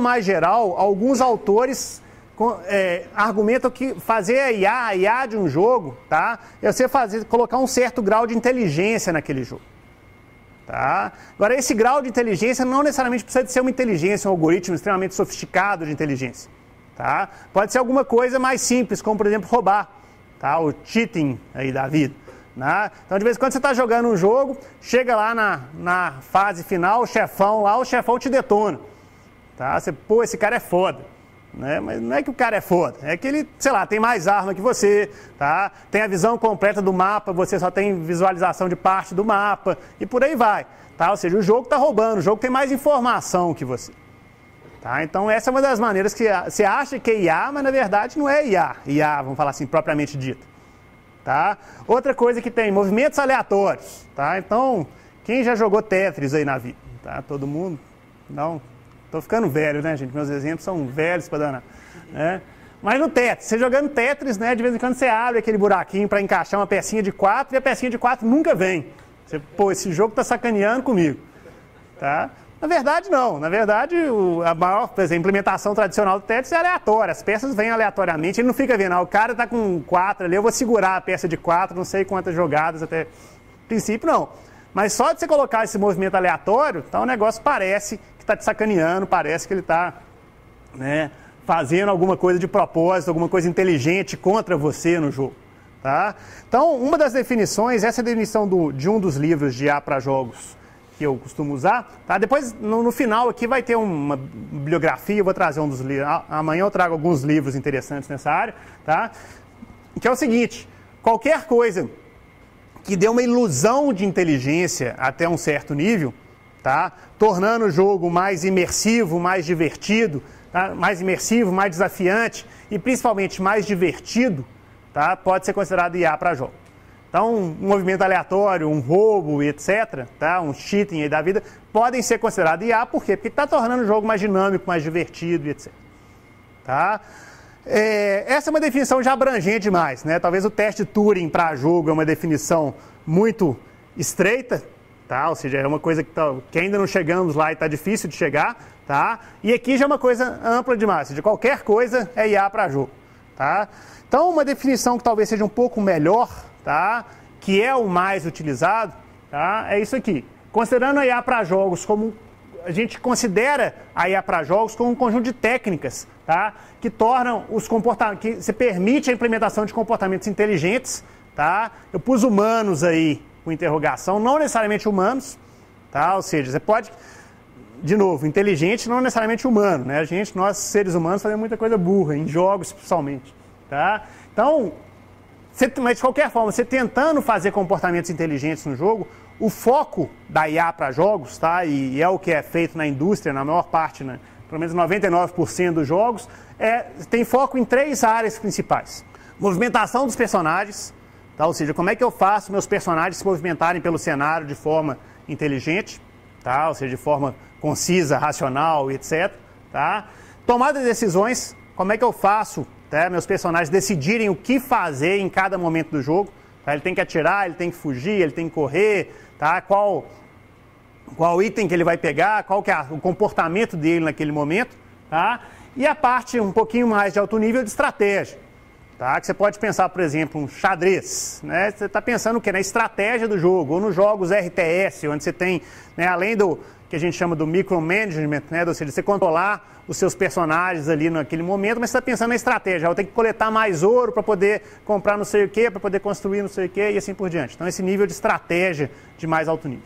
mais geral, alguns autores é, argumentam que fazer a IA, a IA de um jogo, tá? É você fazer, colocar um certo grau de inteligência naquele jogo. Tá? Agora, esse grau de inteligência não necessariamente precisa de ser uma inteligência, um algoritmo extremamente sofisticado de inteligência. Tá? Pode ser alguma coisa mais simples, como por exemplo roubar, tá? o cheating aí da vida. Né? Então, de vez em quando você está jogando um jogo, chega lá na, na fase final, o chefão lá, o chefão te detona. Tá? Você, pô, esse cara é foda. Né? Mas não é que o cara é foda, é que ele, sei lá, tem mais arma que você, tá? tem a visão completa do mapa, você só tem visualização de parte do mapa e por aí vai. Tá? Ou seja, o jogo está roubando, o jogo tem mais informação que você. Tá? Então, essa é uma das maneiras que você acha que é IA, mas na verdade não é IA, IA, vamos falar assim, propriamente dito. Tá? Outra coisa que tem, movimentos aleatórios. Tá? Então, quem já jogou Tetris aí na vida? Tá? Todo mundo? Não? Estou ficando velho, né, gente? Meus exemplos são velhos para danar. Né? Mas no Tetris, você jogando Tetris, né, de vez em quando você abre aquele buraquinho para encaixar uma pecinha de quatro e a pecinha de quatro nunca vem. Você, pô, esse jogo está sacaneando comigo. Tá? Na verdade, não. Na verdade, o, a maior exemplo, a implementação tradicional do Tetris é aleatória. As peças vêm aleatoriamente, ele não fica vendo, ah, o cara está com quatro ali, eu vou segurar a peça de quatro, não sei quantas jogadas até. No princípio, não. Mas só de você colocar esse movimento aleatório, então o negócio parece está te sacaneando, parece que ele está né, fazendo alguma coisa de propósito, alguma coisa inteligente contra você no jogo. Tá? Então, uma das definições, essa é a definição do, de um dos livros de A para jogos que eu costumo usar. Tá? Depois, no, no, final aqui, vai ter uma bibliografia, eu vou trazer um dos livros. Amanhã eu trago alguns livros interessantes nessa área. Tá? Que é o seguinte: qualquer coisa que dê uma ilusão de inteligência até um certo nível, tá? tornando o jogo mais imersivo, mais divertido, tá? mais imersivo, mais desafiante e principalmente mais divertido, tá? pode ser considerado IA para jogo. Então, um movimento aleatório, um roubo, etc., tá? um cheating aí da vida, podem ser considerados IA, por quê? Porque está tornando o jogo mais dinâmico, mais divertido, etc. Tá? É, essa é uma definição já abrangente demais, né? Talvez o teste Turing para jogo é uma definição muito estreita, tá? Ou seja, é uma coisa que, tá, que ainda não chegamos lá e está difícil de chegar, tá? E aqui já é uma coisa ampla demais, seja, qualquer coisa é IA para jogo, tá? Então, uma definição que talvez seja um pouco melhor, tá? Que é o mais utilizado, tá? É isso aqui. Considerando a IA para jogos como a gente considera a IA para jogos como um conjunto de técnicas tá? que tornam os comportamentos, que se permite a implementação de comportamentos inteligentes. Tá? Eu pus humanos aí com interrogação, não necessariamente humanos, tá? ou seja, você pode, de novo, inteligente não necessariamente humano. Né? A gente, nós seres humanos, fazemos muita coisa burra, em jogos principalmente. Tá? Então, você, mas de qualquer forma, você tentando fazer comportamentos inteligentes no jogo, o foco da IA para jogos, tá? E, é o que é feito na indústria, na maior parte, né? pelo menos 99% dos jogos, é, tem foco em três áreas principais: movimentação dos personagens, tá? ou seja, como é que eu faço meus personagens se movimentarem pelo cenário de forma inteligente, tá? ou seja, de forma concisa, racional, etc. Tá? Tomada de decisões, como é que eu faço tá? meus personagens decidirem o que fazer em cada momento do jogo. Tá? Ele tem que atirar, ele tem que fugir, ele tem que correr, tá? qual, qual item que ele vai pegar, qual que é o comportamento dele naquele momento. Tá? E a parte um pouquinho mais de alto nível de estratégia. Tá? Que você pode pensar, por exemplo, um xadrez. Né? Você está pensando o quê? Na estratégia do jogo, ou nos jogos RTS, onde você tem, né, além do que a gente chama do micromanagement, né? ou seja, você controlar os seus personagens ali naquele momento, mas você está pensando na estratégia. Eu tenho que coletar mais ouro para poder comprar não sei o quê, para poder construir não sei o quê e assim por diante. Então, esse nível de estratégia de mais alto nível.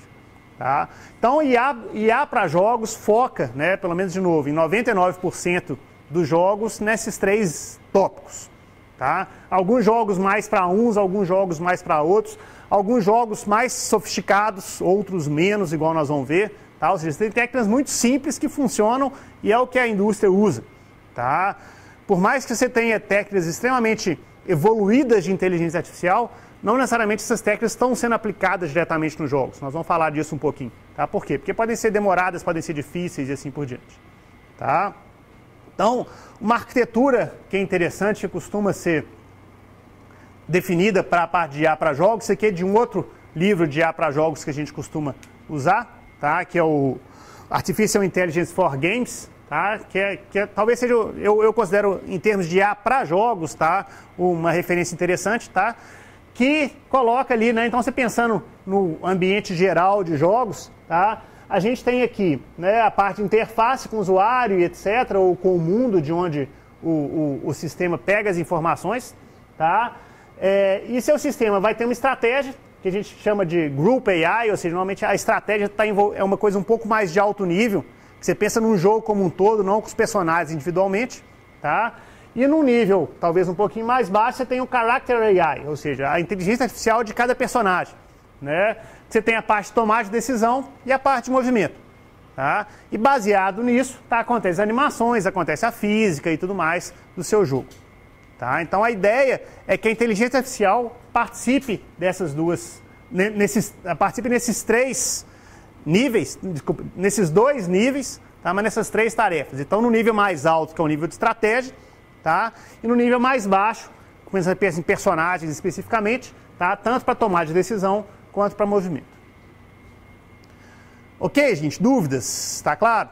Tá? Então, IA, IA para jogos foca, né, pelo menos de novo, em 99% dos jogos nesses três tópicos. Tá? Alguns jogos mais para uns, alguns jogos mais para outros, alguns jogos mais sofisticados, outros menos, igual nós vamos ver. Tá? Ou seja, tem técnicas muito simples que funcionam e é o que a indústria usa. Tá? Por mais que você tenha técnicas extremamente evoluídas de inteligência artificial, não necessariamente essas técnicas estão sendo aplicadas diretamente nos jogos. Nós vamos falar disso um pouquinho. Tá? Por quê? Porque podem ser demoradas, podem ser difíceis e assim por diante. Tá? Então, uma arquitetura que é interessante, que costuma ser definida para a parte de IA para jogos, isso aqui é de um outro livro de IA para jogos que a gente costuma usar, tá? que é o Artificial Intelligence for Games, tá? que, é, que é, talvez seja, eu, eu considero em termos de IA para jogos, tá? uma referência interessante, tá? que coloca ali, né? então você pensando no ambiente geral de jogos, tá? A gente tem aqui né, a parte interface com o usuário e etc., ou com o mundo de onde o, o, o sistema pega as informações, tá? É, e seu sistema vai ter uma estratégia que a gente chama de Group AI, ou seja, normalmente a estratégia tá é uma coisa um pouco mais de alto nível, que você pensa num jogo como um todo, não com os personagens individualmente, tá? E num nível talvez um pouquinho mais baixo, você tem o Character AI, ou seja, a inteligência artificial de cada personagem, né? Você tem a parte de tomada de decisão e a parte de movimento. Tá? E baseado nisso, tá, acontece animações, acontece a física e tudo mais do seu jogo. Tá? Então a ideia é que a inteligência artificial participe dessas duas, nesses, participe nesses três níveis, desculpa, nesses dois níveis, tá? mas nessas três tarefas. Então no nível mais alto, que é o nível de estratégia, tá? e no nível mais baixo, começando a pensar em personagens especificamente, tá? tanto para tomar de decisão quanto para movimento. Ok, gente? Dúvidas? Está claro?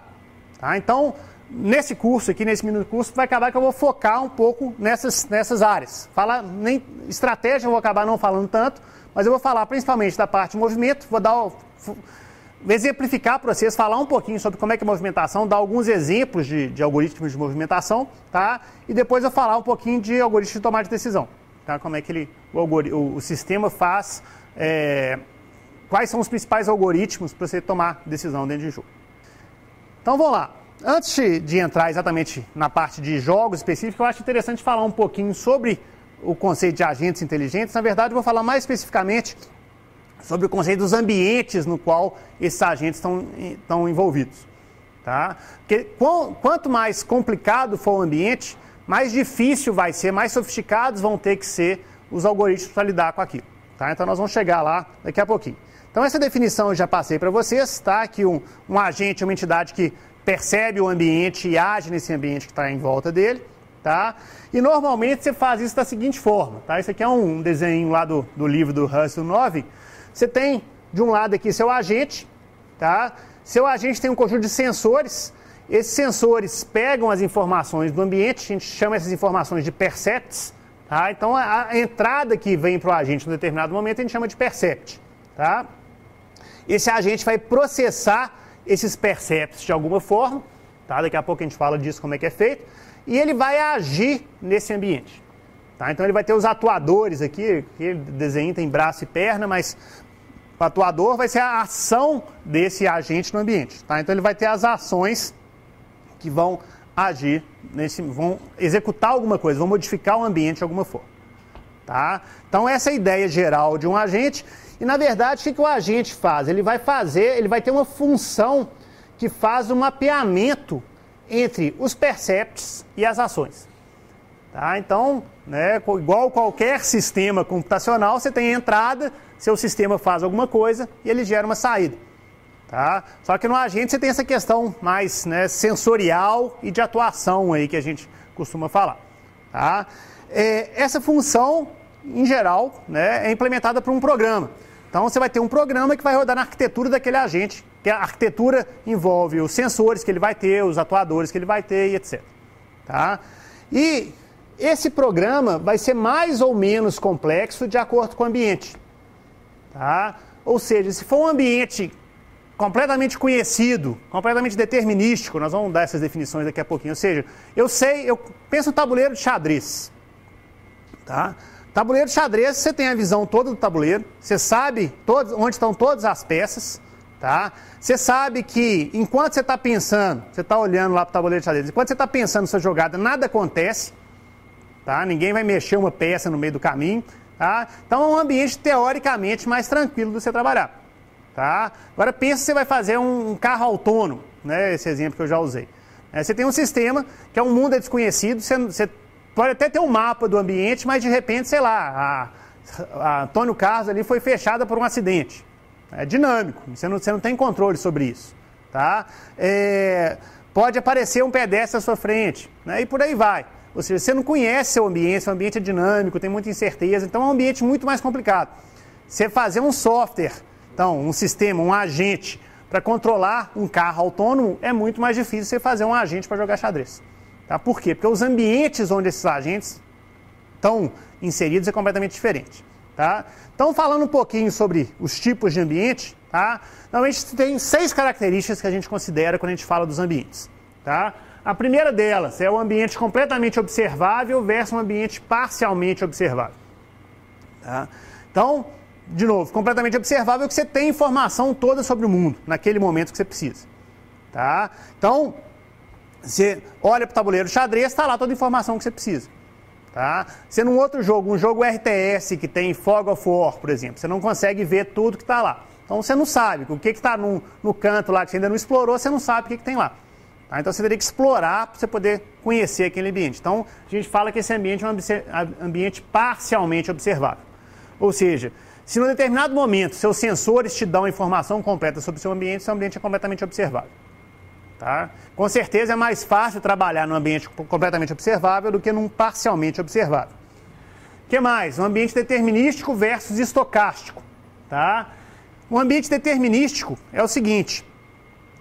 Tá? Então, nesse curso aqui, nesse minuto curso, vai acabar que eu vou focar um pouco nessas, nessas áreas. Falar, nem estratégia eu vou acabar não falando tanto, mas eu vou falar principalmente da parte de movimento, vou dar exemplificar para vocês, falar um pouquinho sobre como é que é a movimentação, dar alguns exemplos de, de algoritmos de movimentação, tá? E depois eu falar um pouquinho de algoritmos de tomada de decisão, tá? Como é que ele, o, o, o sistema faz, é, quais são os principais algoritmos para você tomar decisão dentro de jogo. Então vamos lá. Antes de entrar exatamente na parte de jogos específicos, eu acho interessante falar um pouquinho sobre o conceito de agentes inteligentes. Na verdade, eu vou falar mais especificamente sobre o conceito dos ambientes no qual esses agentes estão, estão envolvidos. Tá? Porque quanto mais complicado for o ambiente, mais difícil vai ser, mais sofisticados vão ter que ser os algoritmos para lidar com aquilo. Tá? Então nós vamos chegar lá daqui a pouquinho. Então essa definição eu já passei para vocês, tá? Que um, um agente é uma entidade que percebe o ambiente e age nesse ambiente que está em volta dele, tá? E normalmente você faz isso da seguinte forma, tá? Isso aqui é um desenho lá do, do livro do Russell 9. Você tem, de um lado aqui, seu agente, tá? Seu agente tem um conjunto de sensores. Esses sensores pegam as informações do ambiente, a gente chama essas informações de percepts, tá? Então, a, entrada que vem para o agente em um determinado momento, a gente chama de percept, tá? Esse agente vai processar esses percepts de alguma forma, tá? daqui a pouco a gente fala disso, como é que é feito, e ele vai agir nesse ambiente. Tá? Então ele vai ter os atuadores aqui, que desenho tem braço e perna, mas o atuador vai ser a ação desse agente no ambiente. Tá? Então ele vai ter as ações que vão agir, nesse, vão executar alguma coisa, vão modificar o ambiente de alguma forma. Tá? Então essa é a ideia geral de um agente e na verdade, o que, o agente faz? Ele vai fazer, ele vai ter uma função que faz o mapeamento entre os percepts e as ações. Tá? Então, né, igual qualquer sistema computacional, você tem entrada, seu sistema faz alguma coisa e ele gera uma saída. Tá? Só que no agente você tem essa questão mais né, sensorial e de atuação aí que a gente costuma falar. Tá? É, essa função, em geral, né, é implementada por um programa. Então você vai ter um programa que vai rodar na arquitetura daquele agente, que a arquitetura envolve os sensores que ele vai ter, os atuadores que ele vai ter e etc. Tá? E esse programa vai ser mais ou menos complexo de acordo com o ambiente. Tá? Ou seja, se for um ambiente completamente conhecido, completamente determinístico, nós vamos dar essas definições daqui a pouquinho. Ou seja, eu sei, eu penso no tabuleiro de xadrez. Tá? Tabuleiro de xadrez, você tem a visão toda do tabuleiro, você sabe todos, onde estão todas as peças, tá? Você sabe que enquanto você está pensando, você está olhando lá para o tabuleiro de xadrez, enquanto você está pensando sua jogada, nada acontece, tá? Ninguém vai mexer uma peça no meio do caminho, tá? Então é um ambiente teoricamente mais tranquilo de você trabalhar, tá? Agora pensa você vai fazer um carro autônomo, né? Esse exemplo que eu já usei. É, você tem um sistema que é um mundo desconhecido, você, você Pode até ter um mapa do ambiente, mas de repente, sei lá, a, a Antônio Carlos ali foi fechada por um acidente. É dinâmico, você não, você não tem controle sobre isso. Tá? É, pode aparecer um pedestre à sua frente, né? e por aí vai. Ou seja, você não conhece seu ambiente, seu ambiente é dinâmico, tem muita incerteza, então é um ambiente muito mais complicado. Você fazer um software, então, um sistema, um agente, para controlar um carro autônomo, é muito mais difícil você fazer um agente para jogar xadrez. Tá? Por quê? Porque os ambientes onde esses agentes estão inseridos é completamente diferente. Tá? Então, falando um pouquinho sobre os tipos de ambiente, tá? normalmente tem seis características que a gente considera quando a gente fala dos ambientes. Tá? A primeira delas é o ambiente completamente observável versus um ambiente parcialmente observável. Tá? Então, de novo, completamente observável que você tem informação toda sobre o mundo naquele momento que você precisa. Tá? Então, você olha para o tabuleiro xadrez, está lá toda a informação que você precisa. Tá? Se num outro jogo, um jogo RTS que tem Fog of War, por exemplo, você não consegue ver tudo que está lá. Então você não sabe o que está no, no, canto lá que você ainda não explorou, você não sabe o que, que tem lá. Tá? Então você teria que explorar para você poder conhecer aquele ambiente. Então a gente fala que esse ambiente é um ambiente parcialmente observável. Ou seja, se num determinado momento seus sensores te dão informação completa sobre o seu ambiente, seu ambiente é completamente observável. Tá? Com certeza é mais fácil trabalhar num ambiente completamente observável do que num parcialmente observável. O que mais? Um ambiente determinístico versus estocástico. Tá? Um ambiente determinístico é o seguinte: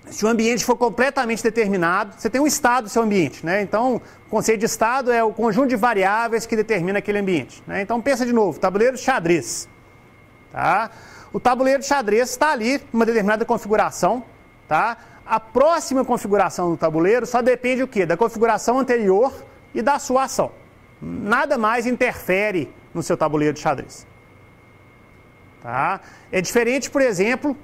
se o ambiente for completamente determinado, você tem um estado do seu ambiente, né? Então, o conceito de estado é o conjunto de variáveis que determina aquele ambiente. Né? Então, pensa de novo: tabuleiro de xadrez. Tá? O tabuleiro de xadrez está ali, uma determinada configuração, tá? A próxima configuração do tabuleiro só depende o quê? Da configuração anterior e da sua ação. Nada mais interfere no seu tabuleiro de xadrez. Tá? É diferente, por exemplo,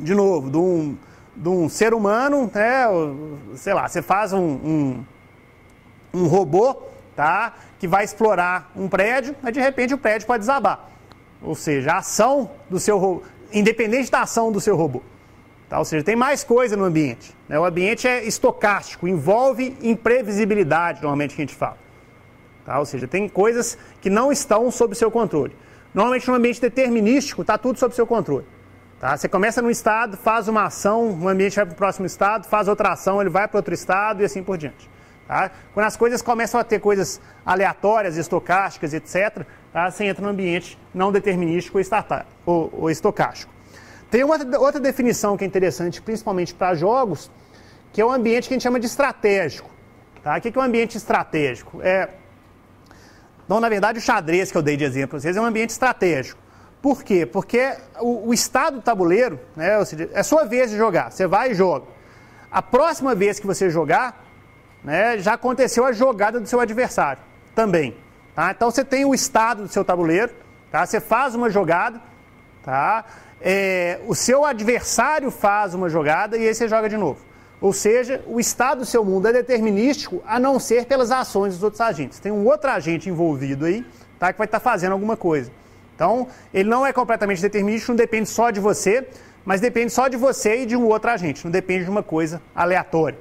de novo, de um, de um ser humano, né? sei lá, você faz um, um, um robô tá? que vai explorar um prédio, mas de repente o prédio pode desabar. Ou seja, a ação do seu robô, independente da ação do seu robô. Tá? Ou seja, tem mais coisa no ambiente. Né? O ambiente é estocástico, envolve imprevisibilidade, normalmente que a gente fala. Tá? Ou seja, tem coisas que não estão sob seu controle. Normalmente no ambiente determinístico está tudo sob seu controle. Tá? Você começa num estado, faz uma ação, o ambiente vai para o próximo estado, faz outra ação, ele vai para outro estado e assim por diante. Tá? Quando as coisas começam a ter coisas aleatórias, estocásticas, etc., tá? você entra no ambiente não determinístico ou, ou estocástico. Tem uma outra definição que é interessante, principalmente para jogos, que é o um ambiente que a gente chama de estratégico. Tá? O que é um ambiente estratégico? É, então, na verdade, o xadrez que eu dei de exemplo para vocês é um ambiente estratégico. Por quê? Porque o, o estado do tabuleiro, né, seja, é sua vez de jogar, você vai e joga. A próxima vez que você jogar, né, já aconteceu a jogada do seu adversário também. Tá? Então você tem o estado do seu tabuleiro, tá? você faz uma jogada, tá? é, o seu adversário faz uma jogada e aí você joga de novo. Ou seja, o estado do seu mundo é determinístico a não ser pelas ações dos outros agentes. Tem um outro agente envolvido aí tá, que vai estar tá fazendo alguma coisa. Então, ele não é completamente determinístico, não depende só de você, mas depende só de você e de um outro agente, não depende de uma coisa aleatória.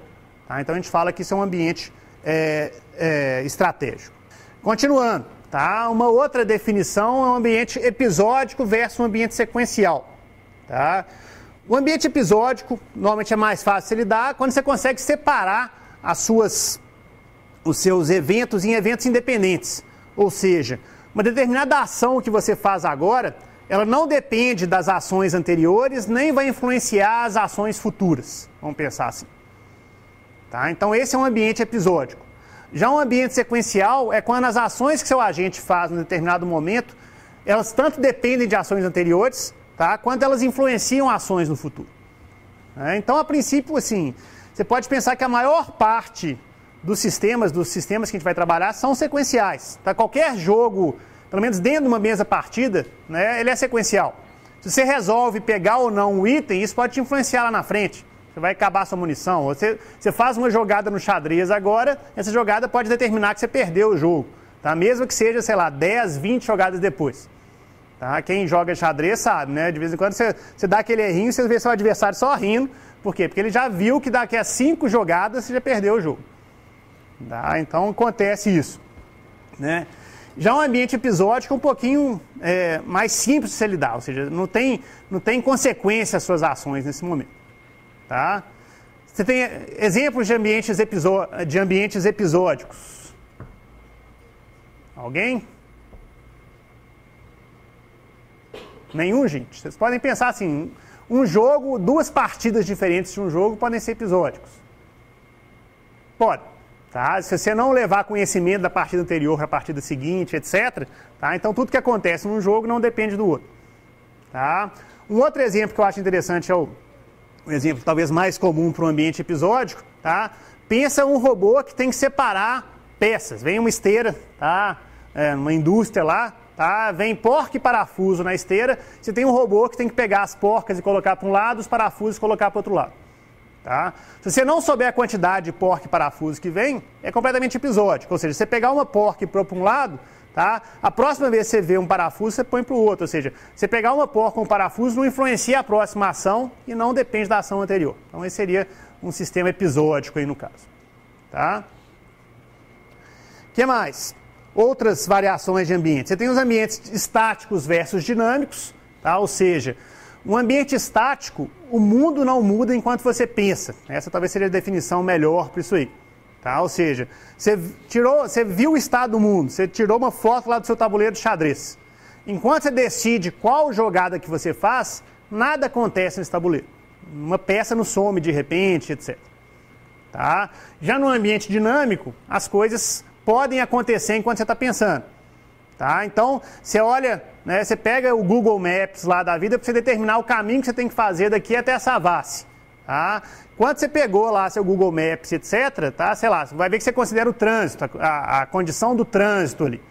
Tá? Então, a gente fala que isso é um ambiente é, é, estratégico. Continuando. Tá? Uma outra definição é um ambiente episódico versus um ambiente sequencial. Tá? O ambiente episódico normalmente é mais fácil de lidar quando você consegue separar as suas, os seus eventos em eventos independentes. Ou seja, uma determinada ação que você faz agora, ela não depende das ações anteriores, nem vai influenciar as ações futuras. Vamos pensar assim. Tá? Então esse é um ambiente episódico. Já um ambiente sequencial é quando as ações que seu agente faz em determinado momento, elas tanto dependem de ações anteriores, tá, quanto elas influenciam ações no futuro. É, então, a princípio, assim, você pode pensar que a maior parte dos sistemas, dos sistemas que a gente vai trabalhar, são sequenciais. Tá? Qualquer jogo, pelo menos dentro de uma mesa partida, né, ele é sequencial. Se você resolve pegar ou não um item, isso pode te influenciar lá na frente você vai acabar sua munição. Você, você faz uma jogada no xadrez agora, essa jogada pode determinar que você perdeu o jogo. Tá? Mesmo que seja, sei lá, 10, 20 jogadas depois. Tá? Quem joga xadrez sabe, né? De vez em quando você, você dá aquele errinho, você vê seu adversário só rindo. Por quê? Porque ele já viu que daqui a 5 jogadas você já perdeu o jogo. Tá? Então acontece isso. Né? Já um ambiente episódico é um pouquinho é, mais simples de se lidar, ou seja, não tem, não tem consequência as suas ações nesse momento. Tá? Você tem exemplos de ambientes, de ambientes episódicos? Alguém? Nenhum, gente. Vocês podem pensar assim: um jogo, duas partidas diferentes de um jogo podem ser episódicos? Pode. Tá? Se você não levar conhecimento da partida anterior para a partida seguinte, etc., tá? então tudo que acontece num jogo não depende do outro. Tá? Um outro exemplo que eu acho interessante é o, um exemplo talvez mais comum para um ambiente episódico. Tá? Pensa um robô que tem que separar peças. Vem uma esteira, tá? É, uma indústria lá, tá? Vem porca e parafuso na esteira. Você tem um robô que tem que pegar as porcas e colocar para um lado, os parafusos e colocar para outro lado. Tá? Se você não souber a quantidade de porca e parafuso que vem, é completamente episódico. Ou seja, você pegar uma porca e pôr para um lado, tá? a próxima vez que você vê um parafuso, você põe para o outro. Ou seja, você pegar uma porca ou um parafuso não influencia a próxima ação e não depende da ação anterior. Então, esse seria um sistema episódico aí no caso. Tá? que mais? Outras variações de ambiente. Você tem os ambientes estáticos versus dinâmicos, tá? ou seja, um ambiente estático, o mundo não muda enquanto você pensa. Essa talvez seja a definição melhor para isso aí. Tá? Ou seja, você, tirou, você viu o estado do mundo, você tirou uma foto lá do seu tabuleiro de xadrez. Enquanto você decide qual jogada que você faz, nada acontece nesse tabuleiro. Uma peça não some de repente, etc. Tá? Já no ambiente dinâmico, as coisas podem acontecer enquanto você está pensando. Tá? Então, você olha, né, você pega o Google Maps lá da vida para você determinar o caminho que você tem que fazer daqui até a Savassi. Tá? Quando você pegou lá seu Google Maps, etc., tá? sei lá, você vai ver que você considera o trânsito, a, a condição do trânsito ali.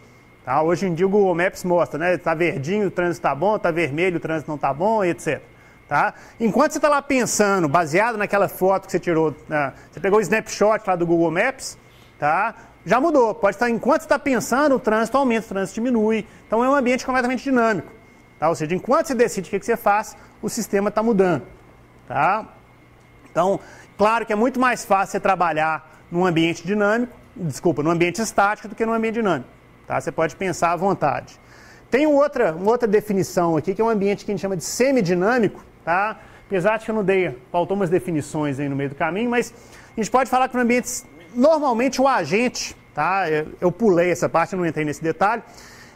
Tá? Hoje em dia o Google Maps mostra, né? Está verdinho, o trânsito está bom, está vermelho, o trânsito não está bom, etc. Tá? Enquanto você está lá pensando, baseado naquela foto que você tirou, né? você pegou o snapshot lá do Google Maps, tá? já mudou. Pode estar, enquanto está pensando, o trânsito aumenta, o trânsito diminui. Então é um ambiente completamente dinâmico. Tá? Ou seja, enquanto você decide o que, que você faz, o sistema está mudando. Tá? Então, claro que é muito mais fácil você trabalhar num ambiente dinâmico, desculpa, num ambiente estático do que num ambiente dinâmico. Tá? Você pode pensar à vontade. Tem outra, uma outra definição aqui, que é um ambiente que a gente chama de semidinâmico, tá? Apesar de que eu não dei, faltou umas definições aí no meio do caminho, mas a gente pode falar que um ambiente normalmente o agente, tá? Eu, eu, pulei essa parte, não entrei nesse detalhe.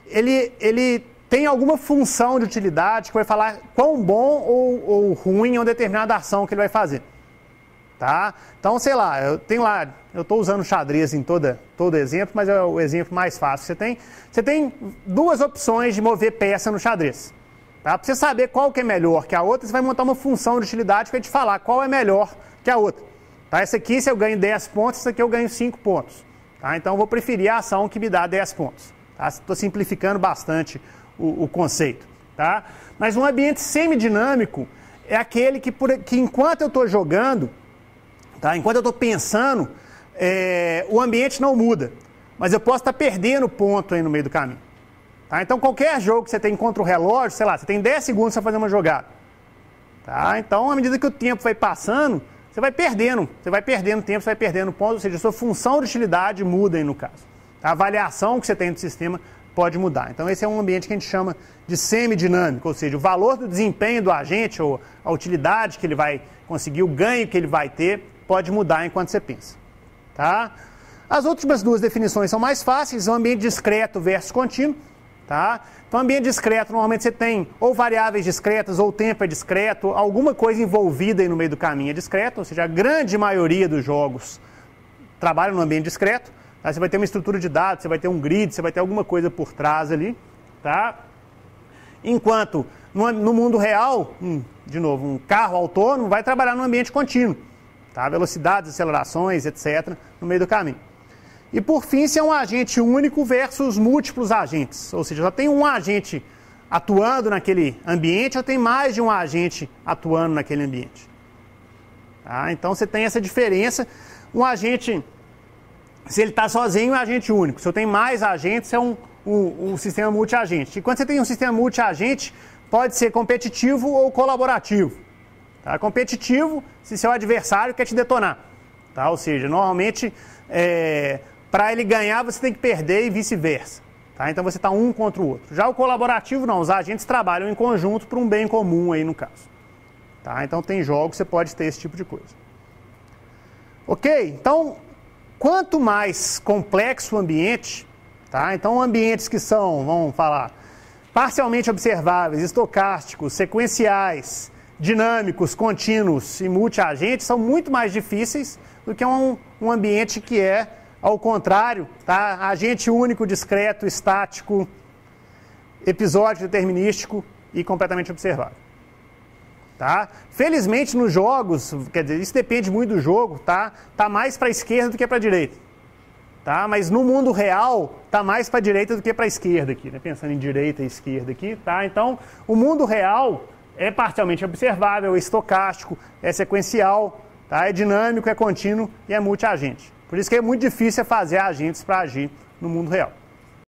Ele, ele tem alguma função de utilidade que vai falar quão bom ou, ou ruim é uma determinada ação que ele vai fazer. Tá? Então, sei lá, eu tenho lá, eu estou usando xadrez em toda, todo exemplo, mas é o exemplo mais fácil que você tem. Você tem duas opções de mover peça no xadrez. Tá? Para você saber qual que é melhor que a outra, você vai montar uma função de utilidade que vai te falar qual é melhor que a outra. Tá? Essa aqui, se eu ganho 10 pontos, essa aqui eu ganho 5 pontos. Tá? Então, eu vou preferir a ação que me dá 10 pontos. Estou tá? simplificando bastante o, o, conceito. Tá? Mas um ambiente semidinâmico é aquele que, por, que enquanto eu estou jogando, tá? enquanto eu estou pensando, é, o ambiente não muda. Mas eu posso estar tá perdendo ponto aí no meio do caminho. Tá? Então, qualquer jogo que você tem contra o relógio, sei lá, você tem 10 segundos para fazer uma jogada. Tá? Então, à medida que o tempo vai passando, você vai perdendo, você vai perdendo tempo, você vai perdendo pontos, ou seja, a sua função de utilidade muda aí no caso. A avaliação que você tem do sistema pode mudar. Então esse é um ambiente que a gente chama de semidinâmico, ou seja, o valor do desempenho do agente ou a utilidade que ele vai conseguir, o ganho que ele vai ter, pode mudar enquanto você pensa. Tá? As últimas duas definições são mais fáceis, o ambiente discreto versus contínuo. Tá? Então, ambiente discreto, normalmente você tem ou variáveis discretas, ou tempo é discreto, alguma coisa envolvida aí no meio do caminho é discreto, ou seja, a grande maioria dos jogos trabalham no ambiente discreto. Tá? Você vai ter uma estrutura de dados, você vai ter um grid, você vai ter alguma coisa por trás ali. Tá? Enquanto no, mundo real, um, de novo, um carro autônomo vai trabalhar no ambiente contínuo. Tá? Velocidades, acelerações, etc., no meio do caminho. E por fim, se é um agente único versus múltiplos agentes. Ou seja, só tem um agente atuando naquele ambiente ou tem mais de um agente atuando naquele ambiente. Tá? Então você tem essa diferença. Um agente, se ele está sozinho, é um agente único. Se eu tenho mais agentes, é um, um, um sistema multiagente. E quando você tem um sistema multiagente, pode ser competitivo ou colaborativo. Tá? Competitivo, se seu adversário quer te detonar. Tá? Ou seja, normalmente é, para ele ganhar, você tem que perder e vice-versa. Tá? Então você está um contra o outro. Já o colaborativo, não. Os agentes trabalham em conjunto para um bem comum aí no caso. Tá? Então tem jogos que você pode ter esse tipo de coisa. Ok? Então, quanto mais complexo o ambiente, tá? então ambientes que são, vamos falar, parcialmente observáveis, estocásticos, sequenciais, dinâmicos, contínuos e multiagentes são muito mais difíceis do que um, um ambiente que é ao contrário, tá? agente único, discreto, estático, episódio determinístico e completamente observável. Tá? Felizmente nos jogos, quer dizer, isso depende muito do jogo, tá? Tá mais para a esquerda do que para a direita. Tá? Mas no mundo real tá mais para a direita do que para a esquerda aqui, né? Pensando em direita e esquerda aqui, tá? Então, o mundo real é parcialmente observável, é estocástico, é sequencial, tá? É dinâmico, é contínuo e é multiagente. Por isso que é muito difícil fazer agentes para agir no mundo real.